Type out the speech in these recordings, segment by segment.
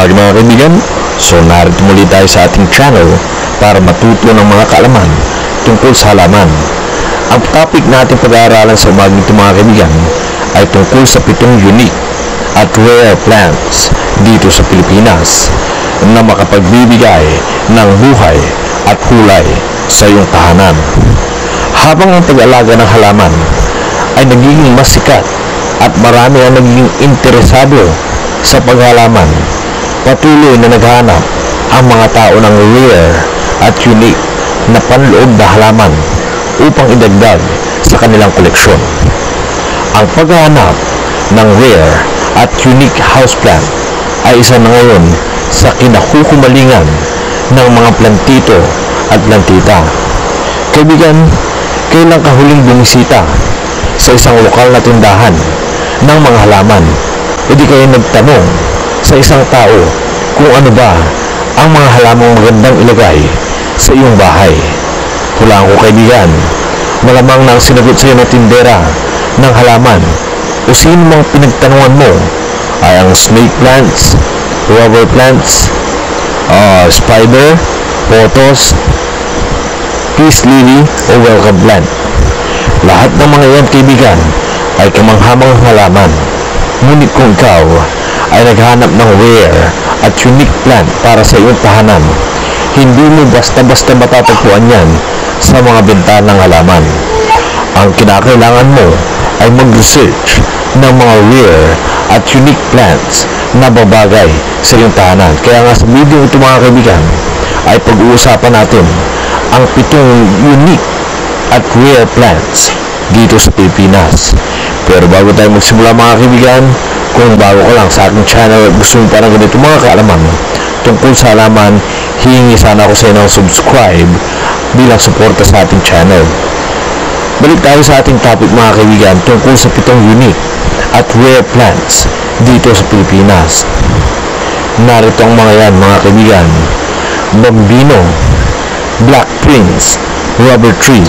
umaga mga kaibigan. So narito muli tayo sa ating channel para matuto ng mga kaalaman tungkol sa halaman. Ang topic natin pag-aaralan sa umaga nito mga kaibigan ay tungkol sa pitong unique at rare plants dito sa Pilipinas na makapagbibigay ng buhay at kulay sa iyong tahanan. Habang ang pag-alaga ng halaman ay nagiging mas sikat at marami ang nagiging interesado sa paghalaman, patuloy na naghanap ang mga tao ng rare at unique na panloob na halaman upang idagdag sa kanilang koleksyon. Ang paghahanap ng rare at unique houseplant ay isa na ngayon sa kinakukumalingan ng mga plantito at plantita. Kaibigan, kailan ka huling bumisita sa isang lokal na tindahan ng mga halaman? E di kayo nagtanong sa isang tao kung ano ba ang mga halamang magandang ilagay sa iyong bahay. Hulaan ko kaibigan, malamang na ang sinagot sa iyo ng tindera ng halaman o sino mang pinagtanungan mo ay ang snake plants, rubber plants, uh, spider, potos, peace lily o welcome plant. Lahat ng mga iyan kaibigan ay kamanghamang halaman. Ngunit kung ikaw ay naghanap ng rare at unique plant para sa iyong tahanan, hindi mo basta-basta matatagpuan yan sa mga bintanang halaman. Ang kinakailangan mo ay mag-research ng mga rare at unique plants na babagay sa iyong tahanan. Kaya nga sa video ito mga kaibigan, ay pag-uusapan natin ang pitong unique at rare plants dito sa Pilipinas. Pero bago tayo magsimula mga kaibigan, kung bago ka lang sa aking channel at gusto mo parang ganito mga kaalaman tungkol sa halaman, hihingi sana ako sa inyo ng subscribe bilang suporta sa ating channel. Balik tayo sa ating topic mga kaibigan tungkol sa pitong unique at rare plants dito sa Pilipinas. Narito ang mga yan mga kaibigan. Bambino, Black Prince, Rubber Tree,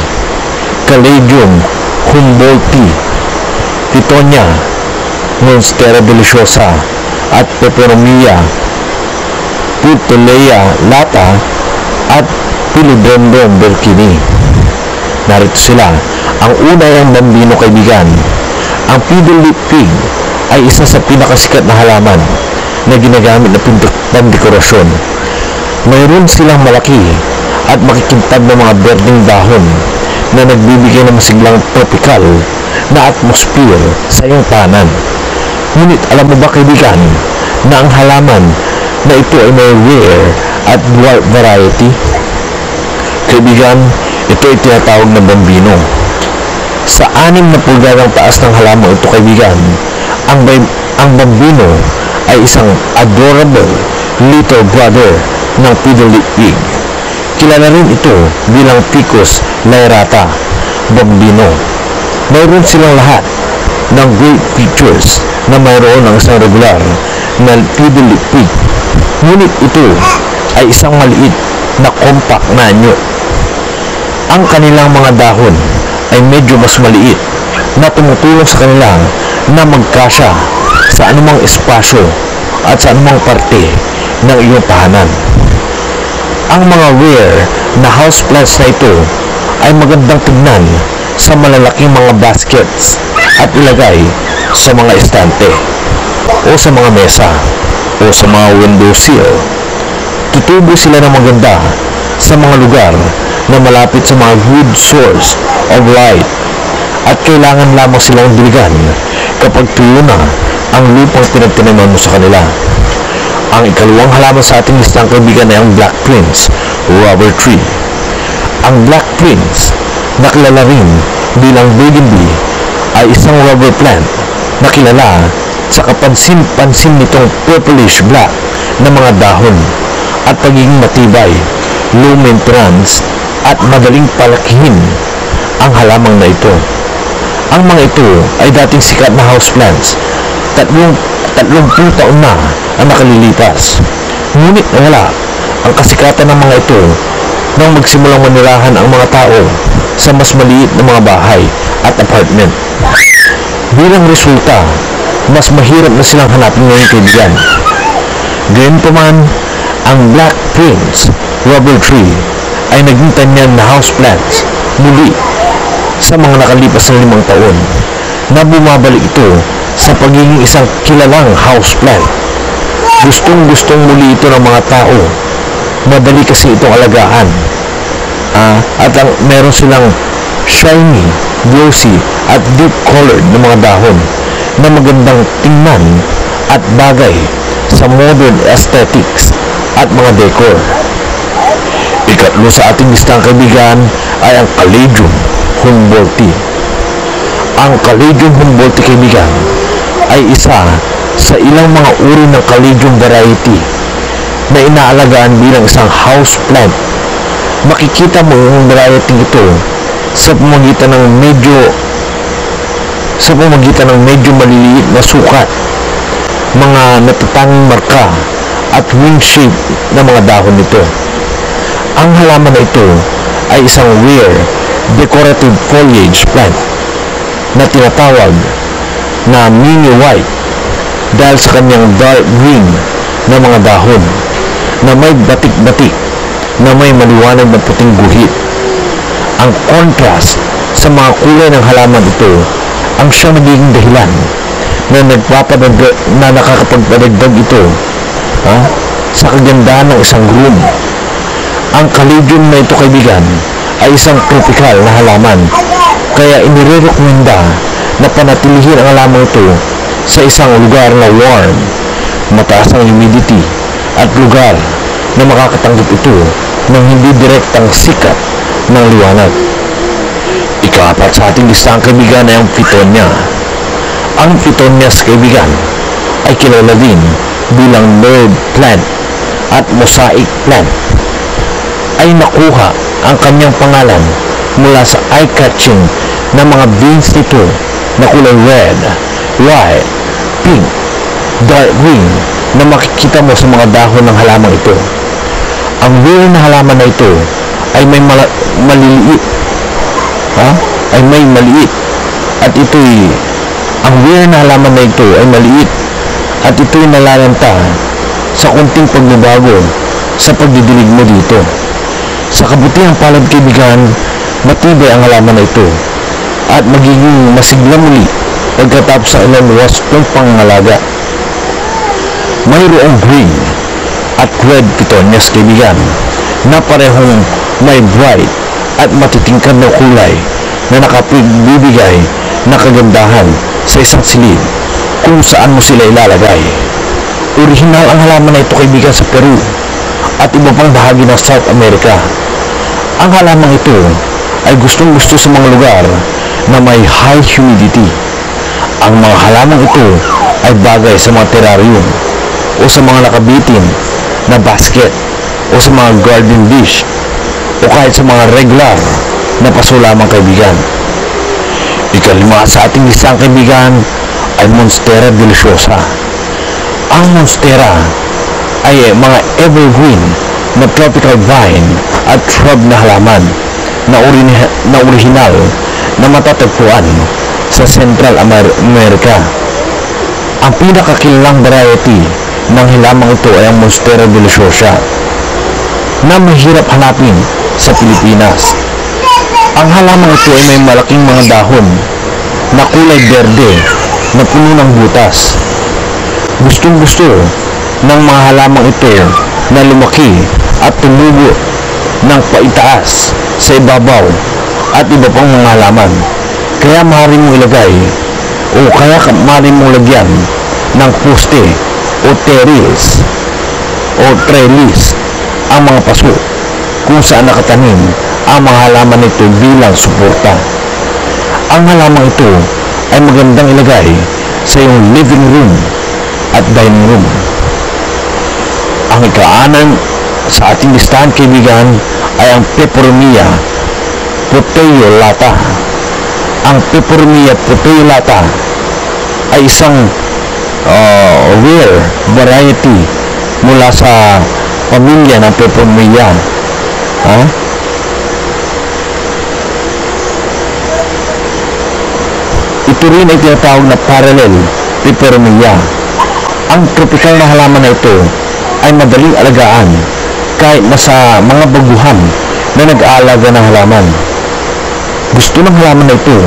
Caladium, Humboldti, Titonia, Monstera Deliciosa, at Peperomia, Putolea Lata, at Philodendron Berkini. Narito sila. Ang una ay ang bambino kaibigan. Ang fiddle pig ay isa sa pinakasikat na halaman na ginagamit na pandekorasyon. Mayroon silang malaki at makikintab na mga berdeng dahon na nagbibigay ng masiglang tropical na atmosphere sa iyong tanan. Ngunit alam mo ba kaibigan na ang halaman na ito ay may rare at dwarf variety? Kaibigan, ito ay tinatawag na bambino. Sa anim na pulgadang taas ng halaman ito kaibigan, ang, ang bambino ay isang adorable little brother ng piddly pig. Kilala rin ito bilang Picus lairata, bambino. Mayroon silang lahat ng great features na mayroon ng isang regular na piddly pig. Ngunit ito ay isang maliit na compact na anyo. Ang kanilang mga dahon ay medyo mas maliit na tumutulong sa kanila na magkasya sa anumang espasyo at sa anumang parte ng iyong tahanan. Ang mga rare na houseplants na ito ay magandang tignan sa malalaking mga baskets at ilagay sa mga estante o sa mga mesa o sa mga windowsill. Tutubo sila ng maganda sa mga lugar na malapit sa mga good source of light at kailangan lamang silang diligan kapag tuyo na ang lupang pinagtinaman mo sa kanila. Ang ikalawang halaman sa ating listang kaibigan ay ang Black Prince, Rubber Tree. Ang Black Prince, nakilala rin bilang burgundy, ay isang rubber plant na kilala sa kapansin-pansin nitong purplish black na mga dahon at pagiging matibay, low maintenance at madaling palakihin ang halamang na ito. Ang mga ito ay dating sikat na houseplants. Tatlong, tatlong taon na ang nakalilipas. Ngunit wala ang kasikatan ng mga ito nang magsimulang manirahan ang mga tao sa mas maliit na mga bahay at apartment. Bilang resulta, mas mahirap na silang hanapin ngayon kaibigan. Gayunpaman, ang Black Prince rubber tree ay naging tanyan na houseplants muli sa mga nakalipas na limang taon na bumabalik ito sa pagiging isang kilalang houseplant. Gustong gustong muli ito ng mga tao. Madali kasi itong alagaan. Ah, at ang meron silang shiny, glossy at deep colored na mga dahon na magandang tingnan at bagay sa modern aesthetics at mga decor. Ikatlo sa ating listang kaibigan ay ang Caladium Humboldti. Ang Caladium Humboldti kaibigan ay isa sa ilang mga uri ng Caladium variety na inaalagaan bilang isang house plant. Makikita mo yung variety ito sa pamagitan ng medyo sa pamagitan ng medyo maliliit na sukat, mga natatanging marka at wing shape na mga dahon nito. Ang halaman na ito ay isang rare decorative foliage plant na tinatawag na mini white dahil sa kanyang dark green na mga dahon na may batik-batik na may maliwanag na puting guhit. Ang contrast sa mga kulay ng halaman ito ang siyang nagiging dahilan na nagpapadagdag na nakakapagpadagdag ito ha, sa kagandahan ng isang room. Ang caladium na ito kaibigan ay isang tropical na halaman kaya inirekomenda na panatilihin ang halaman ito sa isang lugar na warm, mataas ang humidity at lugar na makakatanggap ito ng hindi direktang sikat ng liwanag. Ikapat sa ating listang kaibigan ay ang pitonya. Ang pitonyas kaibigan ay kilala din bilang nerd plant at mosaic plant. Ay nakuha ang kanyang pangalan mula sa eye-catching na mga beans nito na kulay red, white, pink, dark green na makikita mo sa mga dahon ng halaman ito. Ang weird na halaman na ito ay may mala- maliliit ha? ay may maliit at ito'y ang weird na halaman na ito ay maliit at ito'y nalalanta sa kunting pagbabago sa pagdidilig mo dito. Sa kabutihang palad kaibigan, matibay ang halaman na ito at magiging masigla muli pagkatapos sa ilang waspong pangangalaga. Mayroong green at red petunias kaibigan na parehong may bright at matitingkad na kulay na nakapagbibigay na kagandahan sa isang silid kung saan mo sila ilalagay. Orihinal ang halaman na ito kaibigan sa Peru at iba pang bahagi ng South America. Ang halaman ito ay gustong gusto sa mga lugar na may high humidity. Ang mga halaman ito ay bagay sa mga terrarium o sa mga nakabitin na basket o sa mga garden dish o kahit sa mga regular na paso lamang kaibigan. Ikalima sa ating lisang kaibigan ay Monstera deliciosa. Ang Monstera ay mga evergreen na tropical vine at shrub na halaman na, ori na original na matatagpuan sa Central Amer- America. Ang pinakakilalang variety ng hilamang ito ay ang Monstera deliciosa na mahirap hanapin sa Pilipinas. Ang halamang ito ay may malaking mga dahon na kulay berde na puno ng butas. Gustong gusto ng mga halamang ito na lumaki at tumubo ng paitaas sa ibabaw at iba pang mga halaman. Kaya maaari mong ilagay o kaya ka- maaari mong lagyan ng poste o terrace o trellis ang mga paso kung saan nakatanim ang mga halaman nito bilang suporta. Ang halaman ito ay magandang ilagay sa iyong living room at dining room. Ang ikaanan sa ating listahan kaibigan ay ang Peperomia puteolata. Ang Peperomia puteolata ay isang uh, rare variety mula sa pamilya ng Peperomia. Ha? Ito rin ay tinatawag na parallel peperomia. Ang tropical na halaman na ito ay madaling alagaan kahit nasa mga baguhan na nag-aalaga ng halaman. Gusto ng halaman na ito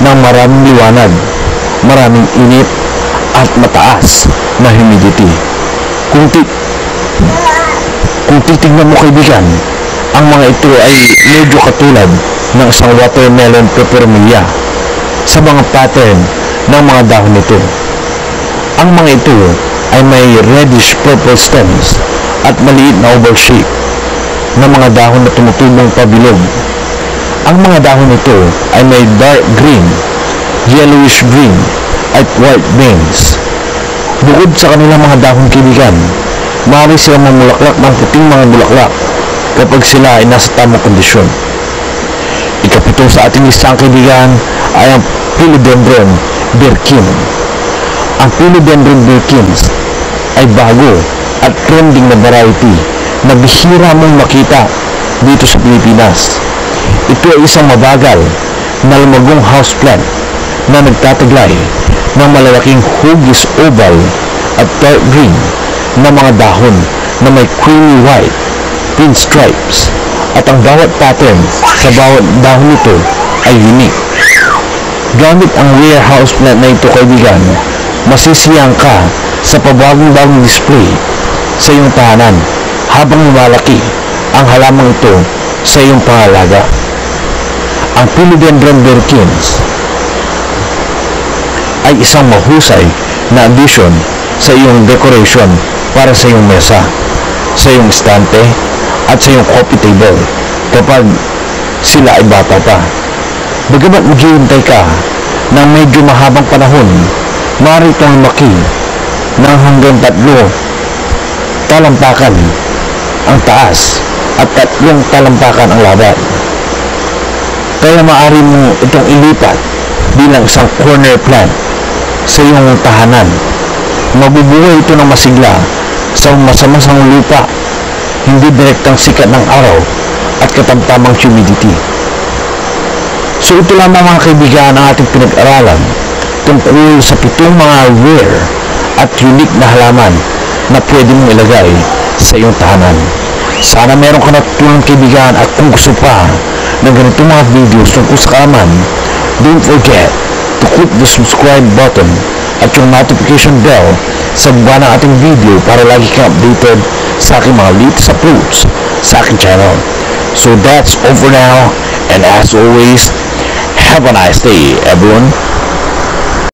ng maraming liwanag, maraming init at mataas na humidity. Kung, ti kung titignan mo kaibigan, ang mga ito ay medyo katulad ng isang watermelon peperomia sa mga pattern ng mga dahon nito. Ang mga ito ay may reddish purple stems at maliit na oval shape na mga dahon na tumutubong pabilog. Ang mga dahon nito ay may dark green, yellowish green at white veins. Bukod sa kanilang mga dahon kiligan, maaari silang mamulaklak ng puting mga bulaklak kapag sila ay nasa tamang kondisyon. Ikapito sa ating isang kaibigan ay ang Philodendron birkin. Ang Philodendron birkins ay bago at trending na variety na bihira mong makita dito sa Pilipinas. Ito ay isang mabagal na lumagong houseplant na nagtataglay ng malalaking hugis oval at dark green na mga dahon na may creamy white pinstripes at ang bawat pattern sa bawat dahon nito ay unique. Gamit ang warehouse plant na ito kaibigan, masisiyang ka sa pabagong-bagong display sa iyong tahanan habang lumalaki ang halamang ito sa iyong pangalaga. Ang Philodendron Birkins ay isang mahusay na addition sa iyong decoration para sa iyong mesa, sa iyong estante, at sa iyong coffee table kapag sila ay bata pa. Bagamat maghihintay ka ng medyo mahabang panahon, maaari itong lumaki ng hanggang tatlo talampakan ang taas at tatlong talampakan ang labat. Kaya maaari mo itong ilipat bilang isang corner plant sa iyong tahanan. Mabubuhay ito ng masigla sa masamasang lupa, hindi direktang sikat ng araw at katamtamang humidity. So ito lamang mga kaibigan ang ating pinag-aralan tungkol sa pitong mga rare at unique na halaman na pwede mong ilagay sa iyong tahanan. Sana meron ka natutunan kaibigan at kung gusto pa ng ganitong mga videos tungkol sa kalaman, don't forget click the subscribe button at yung notification bell sa baba ng ating video para lagi kang updated sa aking mga latest uploads sa aking channel. So that's all for now and as always, have a nice day everyone.